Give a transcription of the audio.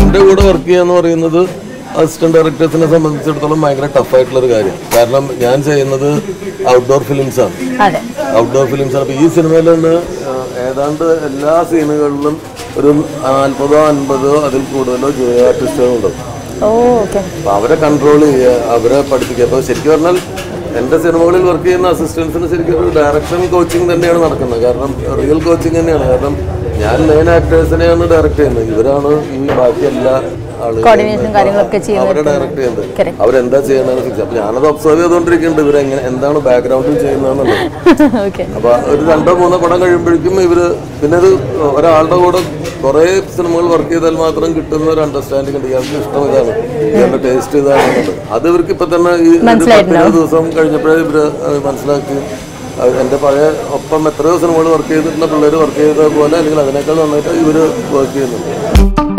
കൂടെ വർക്ക് ചെയ്യുക ചെയ്യാന്ന് പറയുന്നത് അസിസ്റ്റന്റ് ഡയറക്ടേഴ്സിനെ സംബന്ധിച്ചിടത്തോളം ഭയങ്കര ടഫായിട്ടുള്ള ഒരു കാര്യം. കാരണം ഞാൻ ചെയ്യുന്നത് ഔട്ട്ഡോർ ഫിലിംസ് ആണ്. ഔട്ട്ഡോർ ഫിലിംസ് ആണ്. അപ്പൊ ഈ സിനിമയിൽ തന്നെ ഏതാണ്ട് എല്ലാ സീനുകളിലും ഒരു നാൽപ്പതോ അൻപതോ അതിൽ കൂടുതലോ ജൂനിയർ ആർട്ടിസ്റ്റുകളുണ്ട് ഓ ഓക്കെ അപ്പൊ അവരെ കൺട്രോൾ ചെയ്യുക അവരെ പഠിപ്പിക്കുക. അപ്പൊ ശരിക്കും പറഞ്ഞാൽ എന്റെ സിനിമകളിൽ വർക്ക് ചെയ്യുന്ന അസിസ്റ്റൻസിന് ശരിക്കും ഒരു ഡയറക്ഷൻ കോച്ചിങ് തന്നെയാണ് നടക്കുന്നത്. കാരണം റിയൽ കോച്ചിങ് തന്നെയാണ്. കാരണം ഞാൻ മെയിൻ ആക്ടേഴ്സിനെയാണ് ഡയറക്റ്റ് ചെയ്യുന്നത്. ഇവരാണ് ഈ ബാക്കി എല്ലാ Coordination കാര്യങ്ങളൊക്കെ. അവരെ ഡയറക്റ്റ് ചെയ്യുന്നത്. അവരെന്താ ചെയ്യുന്നതെന്ന് ഫിക്സ് അപ്പൊ ഞാനത് ഒബ്സർവ് ചെയ്തുകൊണ്ടിരിക്കുന്നുണ്ട് ഇവരെങ്ങനെ എന്താണ് ബാക്ക്ഗ്രൗണ്ടിൽ ചെയ്യുന്നതെന്നുള്ളത് അപ്പൊ ഒരു രണ്ടോ മൂന്നോ പടം കഴിയുമ്പോഴേക്കും ഇവർ പിന്നെ ഇത് ഒരാളുടെ കൂടെ കുറെ സിനിമകൾ വർക്ക് ചെയ്താൽ മാത്രം കിട്ടുന്ന ഒരു അണ്ടർസ്റ്റാൻഡിംഗ് ഉണ്ട്. ഇയാൾക്ക് ഇഷ്ടം ഇതാണ്. ഇയാളുടെ ടേസ്റ്റ് ഇതാണ് അത് ഇവർക്ക് ഇപ്പൊ തന്നെ ഈ പത്തിരുപത് ദിവസം കഴിഞ്ഞപ്പോഴേ ഇവർ മനസ്സിലാക്കി. എന്റെ പഴയ ഒപ്പം എത്രയോ സിനിമകൾ വർക്ക് ചെയ്തിട്ടുള്ള പിള്ളേർ വർക്ക് ചെയ്ത പോലെ അല്ലെങ്കിൽ അതിനേക്കാൾ നന്നായിട്ട് ഇവർ വർക്ക് ചെയ്യുന്നുണ്ട്.